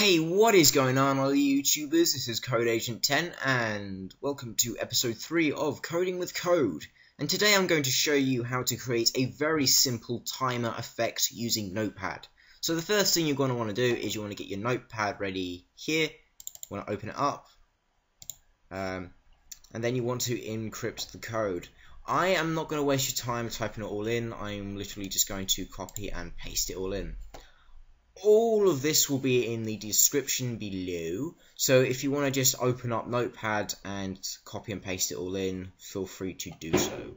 Hey, what is going on all you YouTubers? This is Code Agent 10 and welcome to episode 3 of Coding with Code. And today I'm going to show you how to create a very simple timer effect using Notepad. So the first thing you're going to want to do is you want to get your Notepad ready here. You want to open it up. Um, and then you want to encrypt the code. I am not going to waste your time typing it all in. I'm literally just going to copy and paste it all in all of this will be in the description below. So if you want to just open up Notepad and copy and paste it all in, feel free to do so.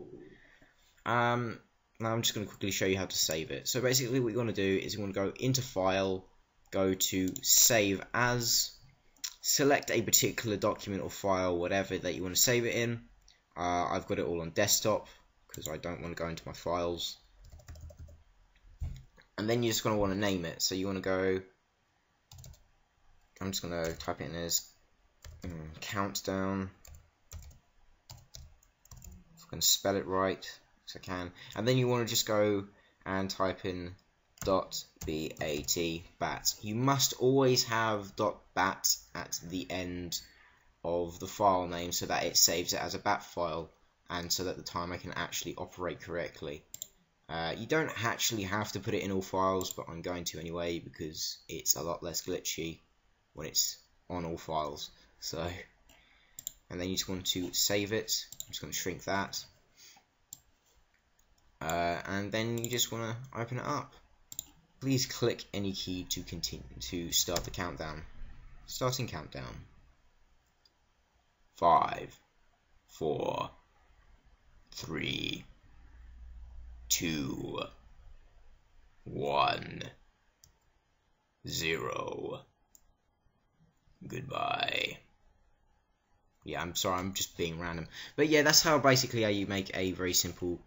Um, now I'm just going to quickly show you how to save it. So basically what you want to do is you want to go into File, go to Save As, select a particular document or file, whatever that you want to save it in. Uh, I've got it all on desktop because I don't want to go into my files and then you're just going to want to name it. So you want to go, I'm just going to type in as um, countdown. If I can spell it right, as I can. And then you want to just go and type in dot bat bat. You must always have dot bat at the end of the file name so that it saves it as a bat file and so that the timer can actually operate correctly. Uh, you don't actually have to put it in all files, but I'm going to anyway because it's a lot less glitchy when it's on all files. So, and then you just want to save it. I'm just going to shrink that. Uh, and then you just want to open it up. Please click any key to continue to start the countdown. Starting countdown. Five, four, three two, one, zero. Goodbye. Yeah, I'm sorry, I'm just being random. But yeah, that's how basically how you make a very simple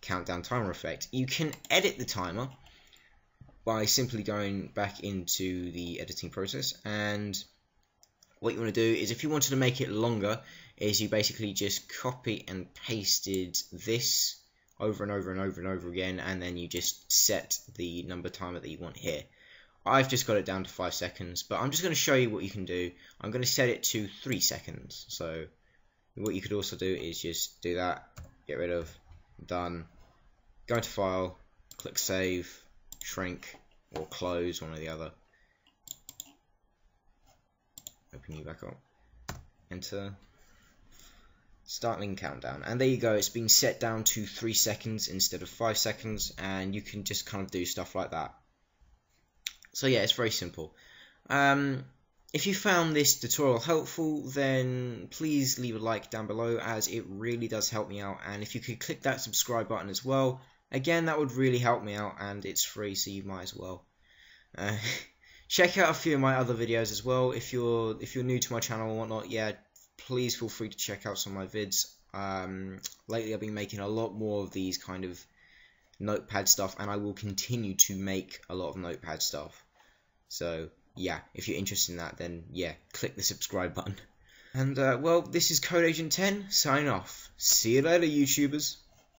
countdown timer effect. You can edit the timer by simply going back into the editing process and what you want to do is if you wanted to make it longer is you basically just copy and pasted this over and over and over and over again and then you just set the number timer that you want here. I've just got it down to 5 seconds but I'm just going to show you what you can do. I'm going to set it to 3 seconds so what you could also do is just do that, get rid of, done, go into file, click save, shrink or close, one or the other. Open you back up, enter, starting countdown. And there you go it's been set down to three seconds instead of five seconds and you can just kind of do stuff like that. So yeah it's very simple. Um, if you found this tutorial helpful then please leave a like down below as it really does help me out. And if you could click that subscribe button as well again that would really help me out and it's free so you might as well. Uh, check out a few of my other videos as well. If you're if you're new to my channel or whatnot yeah please feel free to check out some of my vids. Um, lately I've been making a lot more of these kind of notepad stuff and I will continue to make a lot of notepad stuff. So yeah, if you're interested in that then yeah, click the subscribe button. And uh, well, this is Code Agent 10, sign off. See you later YouTubers.